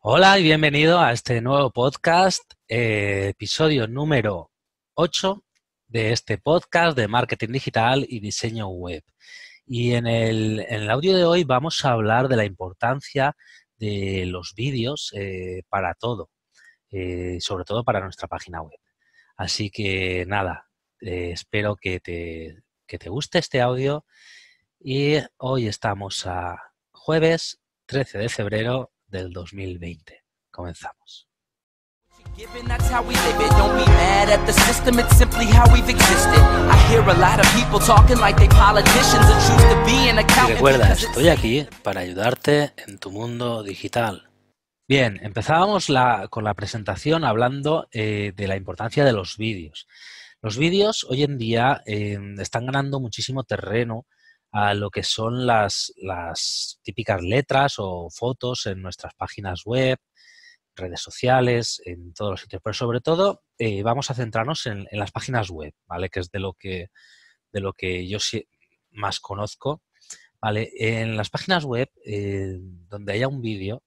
Hola y bienvenido a este nuevo podcast, eh, episodio número 8 de este podcast de marketing digital y diseño web. Y en el, audio de hoy vamos a hablar de la importancia de los vídeos eh, para todo, eh, sobre todo para nuestra página web. Así que nada, espero que te, que te guste este audio y hoy estamos a jueves 13 de febrero del 2020. Comenzamos. Given that's how we live it, don't be mad at the system, it's simply how we've existed. I hear a lot of people talking like they politicians and choose to be an Y accountant. recuerda, estoy aquí para ayudarte en tu mundo digital. Bien, empezábamos la- con la presentación hablando eh, de la importancia de los vídeos. Los vídeos hoy en día eh, están ganando muchísimo terreno a lo que son las, las típicas letras o fotos en nuestras páginas web, redes sociales, en todos los sitios. Pero sobre todo eh, vamos a centrarnos en, las páginas web, ¿vale? Que es de lo que, de lo que yo más conozco. ¿Vale? En las páginas web, eh, donde haya un vídeo,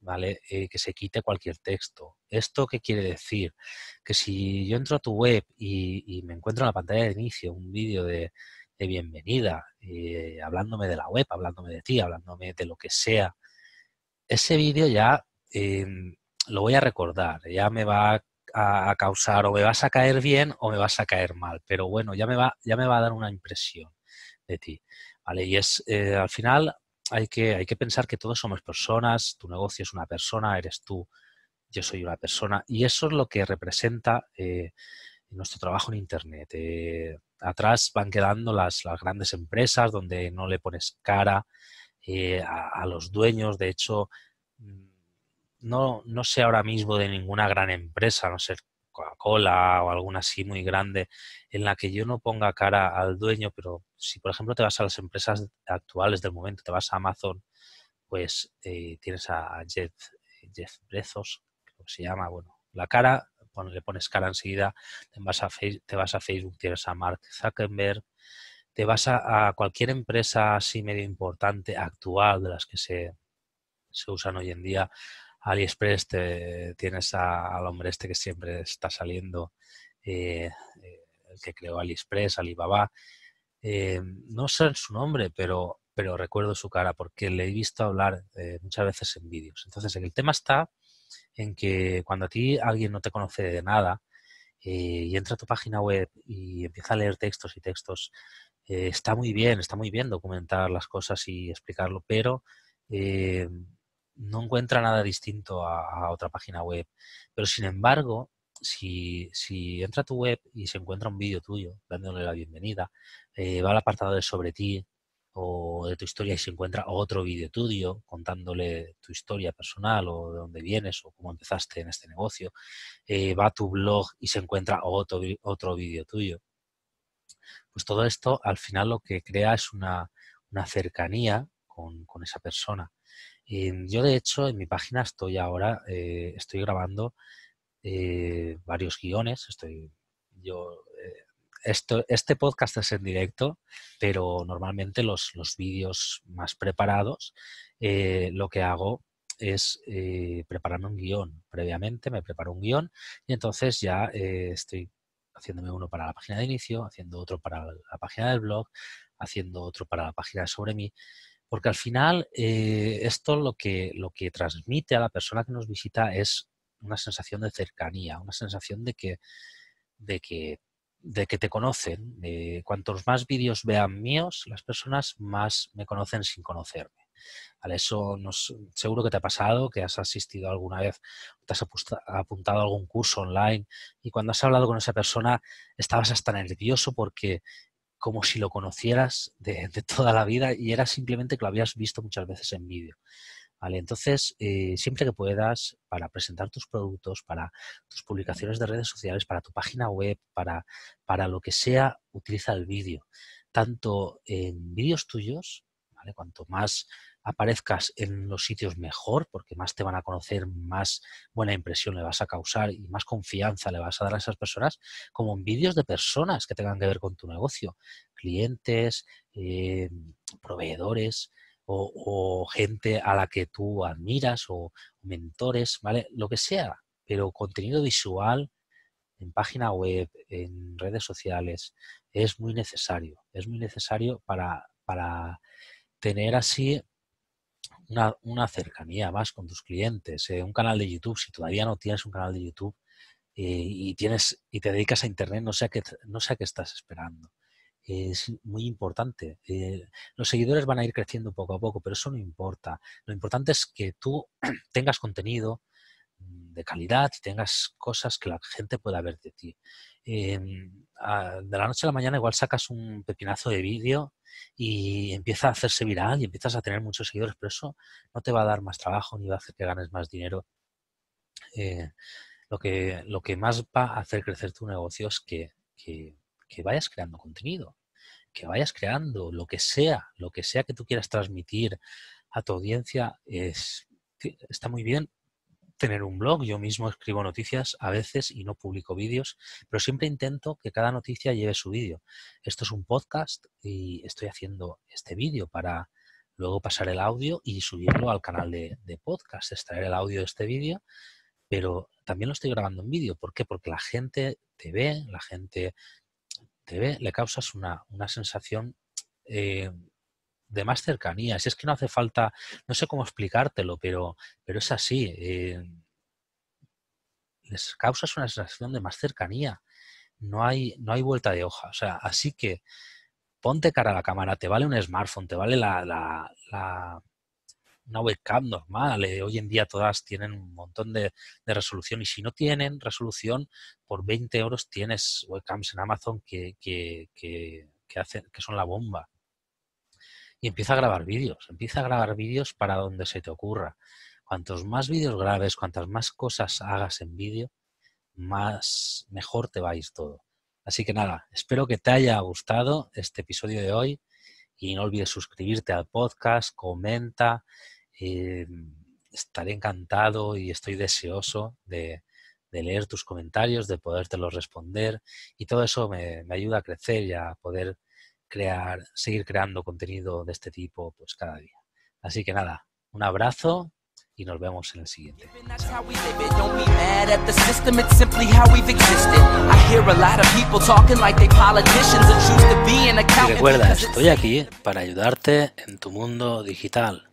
¿vale? Eh, que se quite cualquier texto. ¿Esto qué quiere decir? Que si yo entro a tu web y, y me encuentro en la pantalla de inicio un vídeo de, bienvenida, eh, hablándome de la web, hablándome de ti, hablándome de lo que sea, ese vídeo ya eh, lo voy a recordar, ya me va a, causar o me vas a caer bien o me vas a caer mal, pero bueno, ya me va, ya me va a dar una impresión de ti. ¿vale? Y es, eh, al final hay que, hay que pensar que todos somos personas, tu negocio es una persona, eres tú, yo soy una persona, y eso es lo que representa eh, nuestro trabajo en Internet. Atrás van quedando las, las grandes empresas donde no le pones cara eh, a, los dueños, de hecho, mm, no, no sé ahora mismo de ninguna gran empresa, no ser Coca-Cola o alguna así muy grande, en la que yo no ponga cara al dueño, pero si por ejemplo te vas a las empresas actuales del momento, te vas a Amazon, pues eh, tienes a Jeff, Jeff Bezos, se llama, bueno, la cara, le pones cara enseguida, te vas a, Facebook, tienes a Mark Zuckerberg, te vas a, cualquier empresa así medio importante actual de las que se, se usan hoy en día, AliExpress, te- tienes a- al hombre este que siempre está saliendo, eh, eh, el que creó AliExpress, Alibaba. Eh, no sé su nombre, pero, pero recuerdo su cara porque le he visto hablar eh, muchas veces en vídeos. Entonces, el tema está en que cuando a ti alguien no te conoce de nada eh, y entra a tu página web y empieza a leer textos y textos, eh, está muy bien, está muy bien documentar las cosas y explicarlo, pero eh, no encuentra nada distinto a, otra página web. Pero sin embargo, si, si entra a tu web y se encuentra un vídeo tuyo dándole la bienvenida, va al apartado de sobre ti o de tu historia y se encuentra otro vídeo tuyo contándole tu historia personal o de dónde vienes o cómo empezaste en este negocio, eh, va a tu blog y se encuentra otro, otro vídeo tuyo. Pues todo esto al final lo que crea es una, una cercanía con, con esa persona. Yo de hecho en mi página estoy ahora, eh, estoy grabando eh, varios guiones, estoy yo... esto, este podcast es en directo, pero normalmente los, los vídeos más preparados, eh, lo que hago es eh, prepararme un guion. Previamente, me preparo un guion y entonces ya eh, estoy haciéndome uno para la página de inicio, haciendo otro para la página del blog, haciendo otro para la página sobre mí, porque al final esto lo que, lo que transmite a la persona que nos visita es una sensación de cercanía, una sensación de que, de que, de que te conocen. Eh, cuantos más vídeos vean míos, las personas más me conocen sin conocerme. ¿Vale? Eso seguro que te ha pasado, que has asistido alguna vez, te has apuntado a algún curso online y cuando has hablado con esa persona estabas hasta nervioso porque como si lo conocieras de, de toda la vida y era simplemente que lo habías visto muchas veces en vídeo. Entonces, eh, siempre que puedas, para presentar tus productos, para tus publicaciones de redes sociales, para tu página web, para, para lo que sea, utiliza el vídeo. Tanto en vídeos tuyos, ¿vale? cuanto más aparezcas en los sitios mejor, porque más te van a conocer, más buena impresión le vas a causar y más confianza le vas a dar a esas personas, como en vídeos de personas que tengan que ver con tu negocio, clientes, eh, proveedores, o, gente a la que tú admiras o mentores, ¿vale? Lo que sea, pero contenido visual en página web, en redes sociales, es muy necesario. Es muy necesario para, para tener así una, cercanía más con tus clientes. Eh, un canal de YouTube, si todavía no tienes un canal de YouTube eh, y, tienes, y te dedicas a Internet, no sé a qué, no sé qué estás esperando. Es muy importante. Eh, los seguidores van a ir creciendo poco a poco, pero eso no importa. Lo importante es que tú tengas contenido mm, de calidad y tengas cosas que la gente pueda ver de ti. Em, de la noche a la mañana igual sacas un pepinazo de vídeo y empieza a hacerse viral y empiezas a tener muchos seguidores, pero eso no te va a dar más trabajo ni va a hacer que ganes más dinero. Eh, lo, que, lo que más va a hacer crecer tu negocio es que, que, que vayas creando contenido, que vayas creando lo que sea, lo que sea que tú quieras transmitir a tu audiencia, es, está muy bien, tener un blog. Yo mismo escribo noticias a veces y no publico vídeos, pero siempre intento que cada noticia lleve su vídeo. Esto es un podcast y estoy haciendo este vídeo para luego pasar el audio y subirlo al canal de, podcast, extraer el audio de este vídeo, pero también lo estoy grabando en vídeo. ¿Por qué? Porque la gente te ve, la gente ve, le causas una, una sensación eh, de más cercanía. Si es que no hace falta, no sé cómo explicártelo, pero, pero es así. Eh, les causas una sensación de más cercanía. No hay, no hay vuelta de hoja. O sea, así que ponte cara a la cámara, te vale un smartphone, te vale la, una webcam normal. Eh, hoy en día todas tienen un montón de, resolución y si no tienen resolución, por 20 euros tienes webcams en Amazon que, que, que, hacen, que son la bomba y empieza a grabar vídeos, empieza a grabar vídeos para donde se te ocurra. Cuantos más vídeos grabes, cuantas más cosas hagas en vídeo, más mejor te va a ir todo. Así que nada, espero que te haya gustado este episodio de hoy y no olvides suscribirte al podcast, comenta. Eh, estaré encantado y estoy deseoso de, leer tus comentarios, de podértelos responder y todo eso me, me ayuda a crecer y a poder crear, seguir creando contenido de este tipo pues cada día. Así que nada, un abrazo y nos vemos en el siguiente. Y recuerda, estoy aquí para ayudarte en tu mundo digital.